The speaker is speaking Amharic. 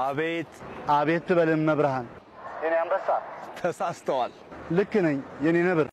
አቤት አቤት ትበልም መብርሃን። የኔ አንበሳ ተሳስተዋል። ልክ ነኝ የኔ ነብር።